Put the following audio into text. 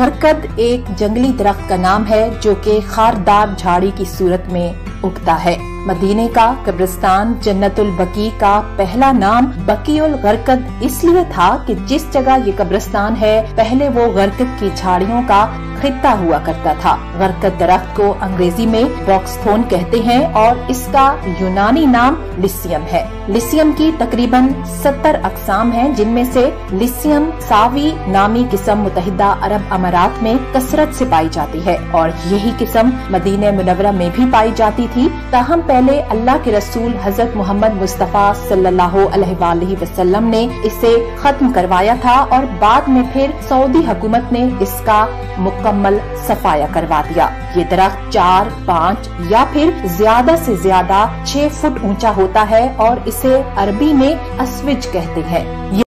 गरकद एक जंगली दरख्त का नाम है, जो कि खारदार झाड़ी की सूरत में उगता है। मदीने का, कब्रिस्तान, जन्नतुल बकी का पहला नाम बकीउल गरकद इसलिए था कि जिस जगह ये कब्रिस्तान है, पहले वो गरकत की झाड़ियों का खिता हुआ करता था। गरकत दरख्त को अंग्रेज़ी में बॉक्सथोन कहते हैं और इसका यूनानी नाम लिसियम है। लिसियम की तकरीबन 70 अकसाम हैं, जिनमें से लिसियम सावी नामी किस्म मुतहिदा अरब अमारात में कसरत से पाई जाती है और यही किस्म मदीने मुनवरा में भी पाई जाती थी। ताहम पहले अल्लाह के रसूल हज़रत मोहम्मद मुस्तफ़ा सल्लल्लाहु अलैहि वसल्लम ने इसे खत्म करवाया था और बाद में फिर सऊदी हुकूमत ने इसका मुकम्मल सफाया करवा दिया। ये दरख्त चार, पाँच या फिर ज़्यादा से ज़्यादा छह फुट ऊँचा होता है और इसे अरबी में अस्विज कहते हैं।